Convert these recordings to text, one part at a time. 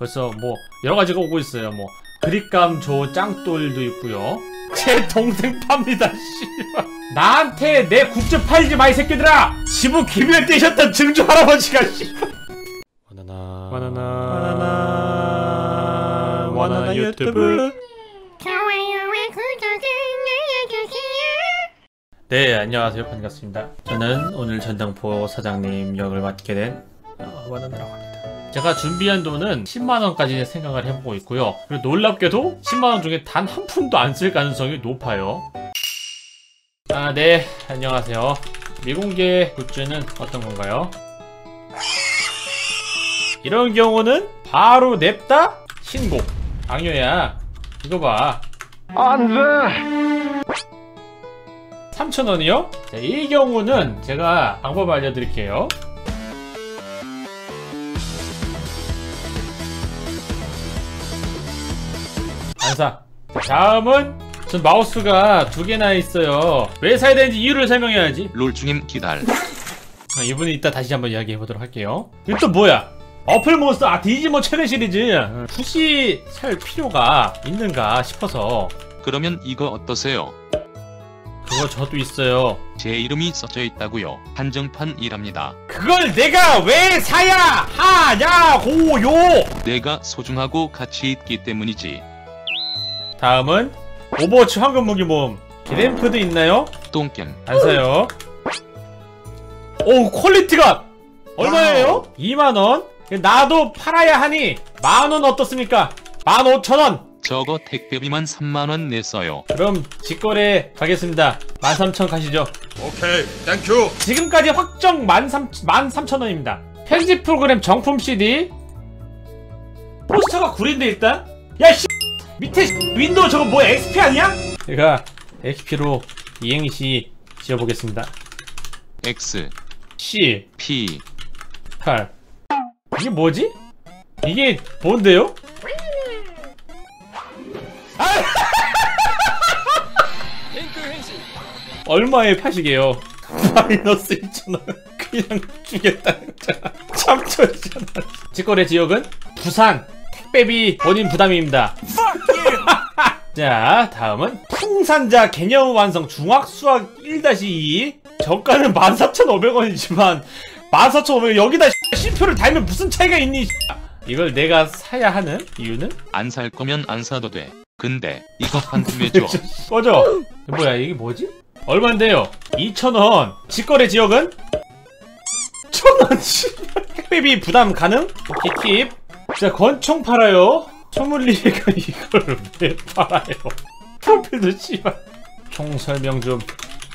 벌써 뭐 여러 가지가 오고 있어요. 뭐 그립감 조 짱돌도 있고요. 제 동생 팝니다. 씨발. 나한테 내 굿즈 팔지 마 이 새끼들아. 지부 떼셨던 증조 할아버지가 씨발. 바나나 바나나 바나나 바나나 유튜브. 네 안녕하세요 반갑습니다. 저는 오늘 전당포 사장님 역을 맡게 된 어, 원하느라고 합니다. 제가 준비한 돈은 10만원까지 생각을 해보고 있고요. 그리고 놀랍게도 10만원 중에 단 한 푼도 안 쓸 가능성이 높아요. 아, 네. 안녕하세요. 미공개 굿즈는 어떤 건가요? 이런 경우는 바로 냅다 신고. 강요야. 이거 봐. 안 돼! 3,000원이요? 자, 이 경우는 제가 방법 알려드릴게요. 안사. 자, 다음은 전 마우스가 두 개나 있어요. 왜 사야 되는지 이유를 설명해야지. 롤 중임 기달 아, 이분은 이따 다시 한번 이야기해보도록 할게요. 이거 또 뭐야? 어플 몬스터 아 디지몬 최근 시리즈 굳이 살 필요가 있는가 싶어서 그러면 이거 어떠세요? 그거 저도 있어요. 제 이름이 써져 있다고요 한정판이랍니다 그걸 내가 왜 사야 하냐고요! 내가 소중하고 가치 있기 때문이지 다음은 오버워치 황금 무기 모음 기램프도 있나요? 똥겜 안 사요. 오 quality가 얼마예요? 2만원? 나도 팔아야 하니 만원 어떻습니까? 15,000원! 저거 택배비만 3만원 냈어요 그럼 직거래 가겠습니다. 13,000 가시죠. 오케이, thank you! 지금까지 확정 13, 13,000원입니다. 편집 프로그램 정품 CD 포스터가 구린데 일단 야 씨! 밑에 씨, 윈도우 저거 뭐 XP 아니야? 제가 XP로 이행시 지어보겠습니다. X C P 8 이게 뭐지? 이게 뭔데요? 아! 얼마에 파시게요? 마이너스 2천원 그냥 주겠다는 자 참철이잖아 직거래 지역은 부산 택배비 본인 부담입니다 자 다음은 풍산자 개념 완성 중학수학 1-2 저가는 14,500원이지만 14,500원 여기다 심표를 달면 무슨 차이가 있니 이걸 내가 사야 하는 이유는? 안 살 거면 안 사도 돼 근데 이거 반품해줘 꺼져 뭐야 이게 뭐지? 얼만데요? 2,000원 직거래 지역은? 1,000원 택배비 부담 가능? 오케이 팁 자 권총 팔아요 소믈리에가 이걸 왜 팔아요 프로필도 씨발 총 설명 좀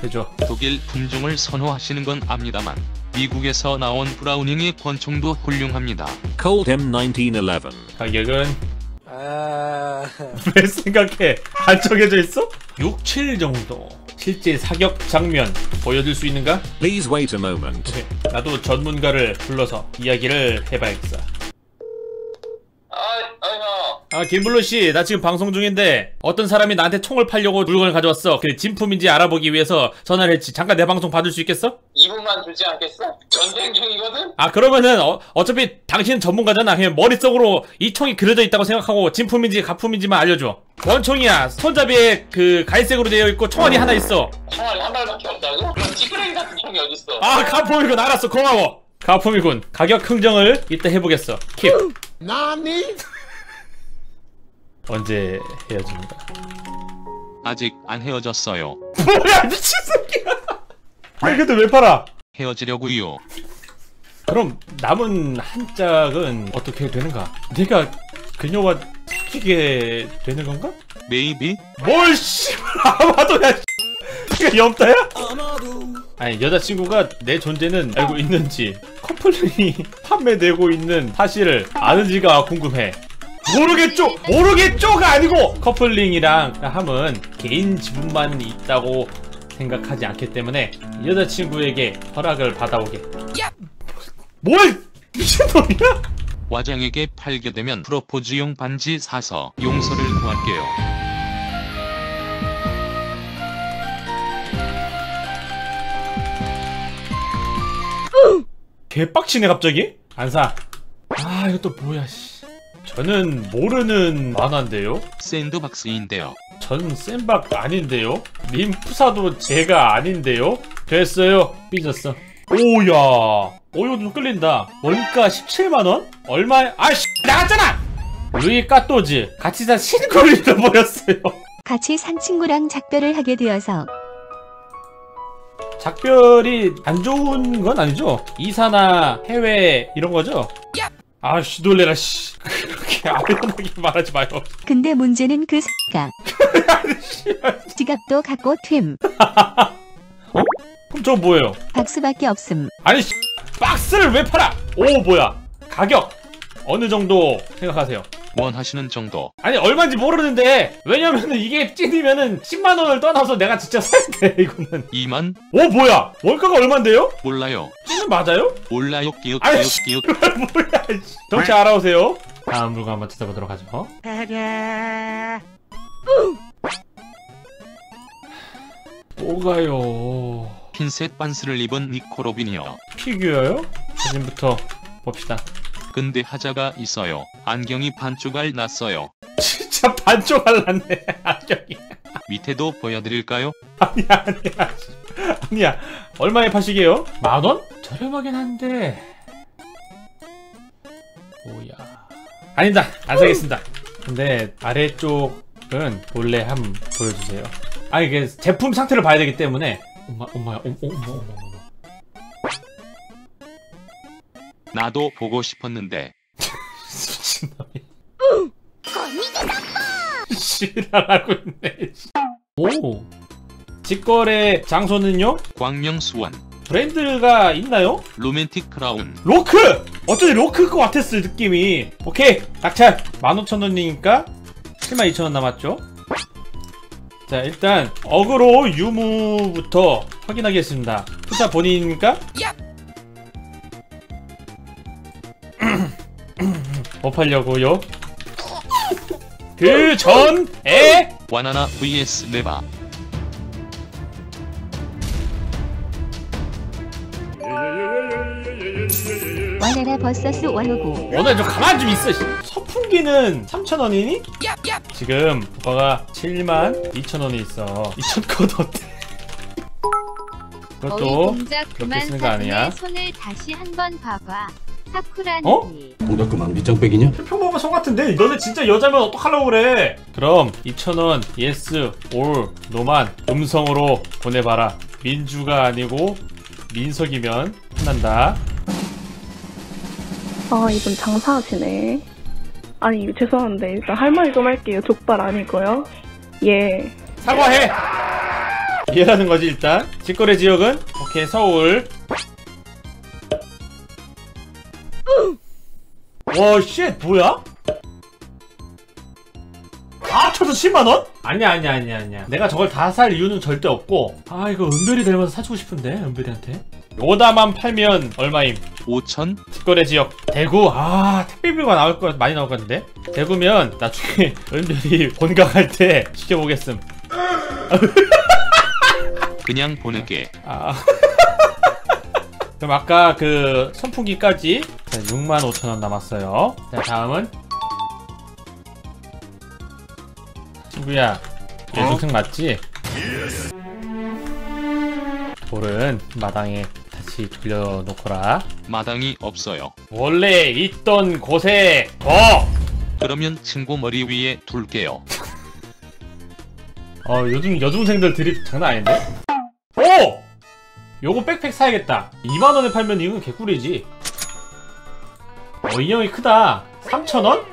해줘 독일 품종을 선호하시는 건 압니다만 미국에서 나온 브라우닝의 권총도 훌륭합니다 Cold M1911. 가격은 왜 생각해? 안 정해져 있어? 6, 7 정도 실제 사격 장면 보여줄 수 있는가? Please wait a moment. 오케이. 나도 전문가를 불러서 이야기를 해봐야겠어 아, 아, 형. 아 김블루 씨, 나 지금 방송 중인데 어떤 사람이 나한테 총을 팔려고 물건을 가져왔어. 그 진품인지 알아보기 위해서 전화를 했지. 잠깐 내 방송 받을 수 있겠어? 2분만 주지 않겠어? 전쟁 중이거든? 아 그러면은 어, 어차피 당신 전문가잖아. 그냥 머릿속으로 이 총이 그려져 있다고 생각하고 진품인지 가품인지만 알려줘. 원총이야. 손잡이에 그 갈색으로 되어 있고 총알이 하나 있어. 총알이 한 발밖에 없다고? 그럼 찌끄레기 같은 총이 어딨어? 아 가품이군. 알았어. 고마워. 가품이군. 가격 흥정을 이따 해보겠어. 킵. 나니? 언제 헤어집니까? 아직 안 헤어졌어요 뭐야 미친 새끼야. 아니 근데 왜 팔아? 헤어지려고요 그럼 남은 한 짝은 어떻게 되는가? 내가 그녀와 사귀게 되는 건가? maybe 뭘 씨발 아마도야 씨. 염다야? 아니 여자친구가 내 존재는 알고 있는지 커플링이 판매되고 있는 사실을 아는지가 궁금해 모르겠죠 모르겠죠가 아니고 커플링이랑 함은 개인 지분만 있다고 생각하지 않기 때문에 이 여자친구에게 허락을 받아오게 뭘 미친놈이야? 와장에게 팔게 되면 프로포즈용 반지 사서 용서를 구할게요 개빡치네 갑자기? 안 사. 아 이거 또 뭐야 씨. 저는 모르는 만화인데요. 샌드박스인데요. 전 쌤박 아닌데요. 님 푸사도 제가 아닌데요. 됐어요. 삐졌어. 오야. 오 이거 좀 끌린다. 원가 17만 원? 얼마에? 아씨 나갔잖아. 루이 까또즈 같이 산 신고를 잃어버렸어요. 같이 산 친구랑 작별을 하게 되어서 작별이 안 좋은 건 아니죠? 이사나 해외 이런 거죠? 아씨 놀래라 씨 그렇게 아련하게 말하지 마요. 근데 문제는 그 X가. 지갑도 갖고 튠 그럼 저 뭐예요? 박스밖에 없음. 아니 씨, 박스를 왜 팔아? 오 뭐야. 가격. 어느 정도 생각하세요? 원하시는 정도. 아니 얼마인지 모르는데 왜냐면은 이게 찐이면은 10만원을 떠나서 내가 진짜 사야 돼 이거는 2만? 오 뭐야 월가가 얼만데요? 몰라요. 찐은 맞아요? 몰라요. 아이, 끼웃 씨. 끼웃. 뭐야 씨. 정치 알아오세요 다음 물건 한번 찾아보도록 하죠 뭐가요 흰색 반스를 입은 니코로빈이요. 피규어요? 사진부터 봅시다 근데 하자가 있어요. 안경이 반쪽알 났어요. 진짜 반쪽 할랐네 안경이. 밑에도 보여드릴까요? 아니야 아니야 아니야. 얼마에 파시게요? 만 원? 저렴하긴 한데. 뭐야. 아니다. 안 사겠습니다. 근데 아래쪽은 몰래 한번 보여주세요. 아 이게 제품 상태를 봐야 되기 때문에. 엄마 엄마야. 어머 어머 나도 보고 싶었는데. 씨라고 있네 오. 직거래 장소는요? 광명 수원. 브랜드가 있나요? 로맨틱 크라운. 로크! 어쩐지 로크일 것 같았어 느낌이. 오케이. 낙찰 15,000원이니까 72,000원 남았죠? 자 일단 어그로 유무부터 확인하겠습니다. 투자 본인입니까? 뭐 팔려고요? 그 전에 와나나 vs 레바 와나라 버서스 원호구 오늘 좀 가만 좀 있어. 씨. 선풍기는 3,000원이니? 지금 오빠가 7만 2,000원이 있어. 2,000컷 어때? 거의 그것도 동작 그렇게 쓰는 거 아니야? 손을 다시 한번 봐봐. 사쿠라니. 어? 동작그만 밑장빼기냐? 평범한 성 같은데 너네 진짜 여자면 어떡하려고 그래? 그럼 2,000원 yes or no만 음성으로 보내봐라. 민주가 아니고 민석이면 혼난다. 아, 이분 장사하시네. 아니, 죄송한데, 일단 할 말 좀 할게요. 족발 아니고요. 예. 사과해! 이해하는 거지 일단 직거래 지역은 오케이 서울 와쉣 뭐야? 다 합쳐서 10만원? 아니야 아니야 아니야 아니야. 내가 저걸 다 살 이유는 절대 없고. 아 이거 은별이 닮아서 사주고 싶은데 은별이한테. 오다만 팔면 얼마임? 5천? 직거래 지역. 대구. 아 택배비가 나올 거 많이 나올 것 같은데? 대구면 나중에 은별이 본가갈 때 시켜보겠음. 그냥 보낼게. 아. 그럼 아까 그 선풍기까지 65,000원 남았어요. 자, 다음은 친구야, 예수생 맞지? 돌은 마당에 다시 돌려놓거라. 마당이 없어요. 원래 있던 곳에 더! 그러면 친구 머리 위에 둘게요. 어, 요즘 여중생들 드립 장난 아닌데? 오! 요거 백팩 사야겠다. 2만원에 팔면 이건 개꿀이지. 어, 인형이 크다. 3,000원?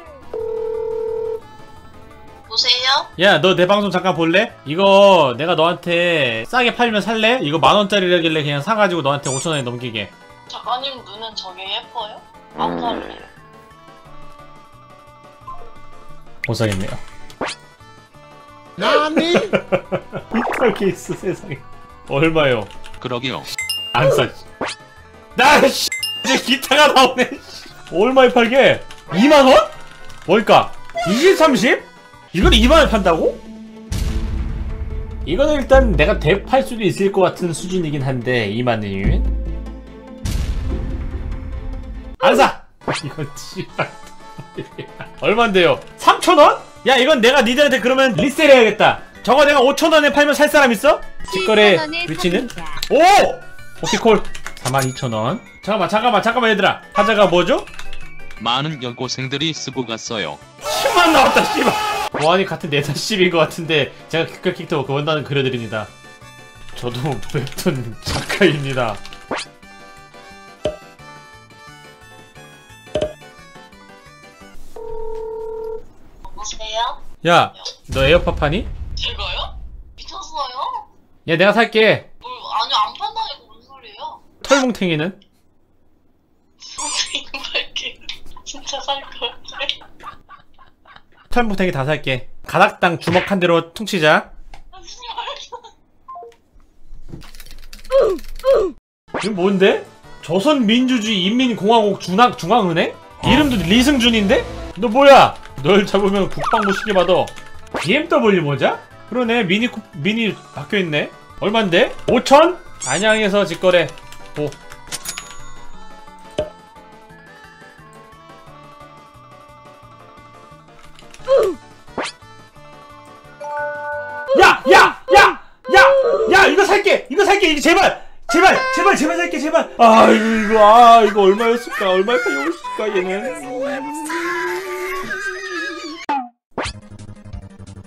보세요. 야, 너 내 방송 잠깐 볼래? 이거 내가 너한테 싸게 팔면 살래? 이거 만원짜리라길래 그냥 사가지고 너한테 5천원에 넘기게. 작가님 눈은 저게 예뻐요? 안 살래. 못 사겠네요. 나니? 이탈 케이스 세상에. 얼마요? 그러게요. 안 사. 나, 씨, 이제 기타가 나오네. 씨. 얼마에 팔게? 2만원? 뭘까? 20, 30? 이걸 2만원에 판다고? 이거는 일단 내가 대팔 수도 있을 것 같은 수준이긴 한데 2만원이면 안 사! 이건 씨발 얼만데요? 3,000원? 야 이건 내가 니들한테 그러면 리셀 해야겠다 저거 내가 5,000원에 팔면 살 사람 있어? 직거래 7,000원에 위치는? 오! 오케이 콜 42,000원 잠깐만 잠깐만 잠깐만 얘들아 하자가 뭐죠? 많은 여고생들이 쓰고 갔어요. 10만 나왔다 씨발 보안이 같은 네사 10인 것 같은데 제가 그 원단은 그려드립니다 저도 웹툰 작가입니다? 야너 에어팟 파니? 제가요? 미쳤어요? 야 내가 살게 뭘 아니 안 판다니까 무슨 소리예요? 털뭉탱이는? 선생님 할게 진짜 살 거야 털뭉탱이 다 살게 가닥당 주먹 한 대로 퉁치자 이거 뭔데? 조선민주주의 인민공화국 중앙, 중앙은행? 이름도 리승준인데? 너 뭐야? 널 잡으면 국방부 시계받아 BMW 모자? 그러네 미니 쿠, 미니 박혀있네 얼만데? 5천? 안양에서 직거래 오 제발! 제발! 제발! 제발 살게! 제발! 아 이거 아 이거 얼마였을까? 얼마에 팔려올까 얘는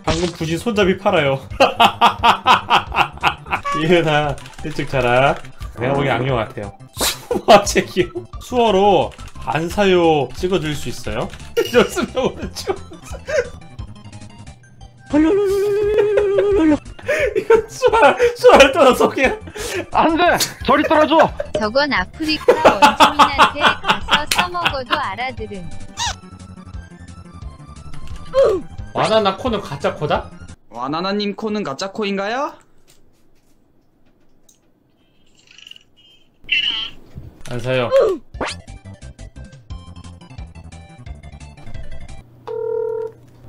방금 부신 손잡이 팔아요 이은아 일찍 자라 내가 보기엔 악령 같아요 수화 책이요? 수어로 안 사요 찍어줄 수 있어요? 좋습니다 오른쪽 이거 수화 수화를 떠나서 그냥 안돼 저리 떨어져 저건 아프리카 원주민한테 가서 써먹어도 알아들은. 와나나 코는 가짜 코다? 와나나님 코는 가짜 코인가요? 안 사요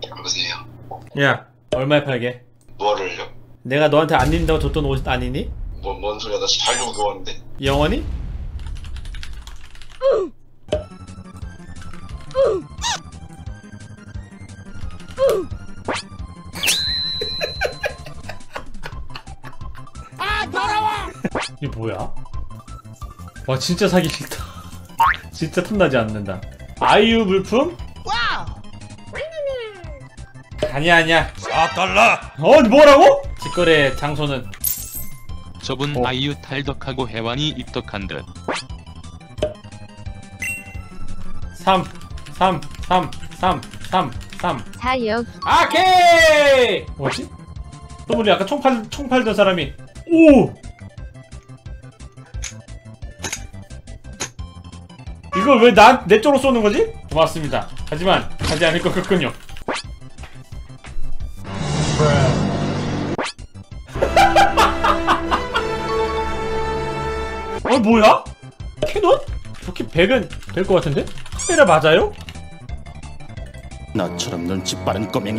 여보세요 야 얼마에 팔게? 내가 너한테 안 입는다고 줬던 옷 아니니? 뭐, 뭔 소리야 나 살려고 누웠는데 영원히? 이게 뭐야? 와 진짜 사기 싫다 진짜 틈나지 않는다 아이유 물품? 아니야 아니야 아 달라 어 뭐라고? 직거래 장소는 저분 어. 아이유 탈덕하고 해완이 입덕한 듯. 3 3 3 3 3 3자 여기 아케이! 뭐지? 또 우리 아까 총 팔, 총 팔 던 사람이 오! 이걸 왜 나, 내 쪽으로 쏘는 거지? 고맙습니다. 하지만 하지 않을 것 같군요. 어 뭐야? 캐논? 저렇게 100은 될 것 같은데? 카메라 맞아요? 나처럼 눈치 빠른 꼬맹이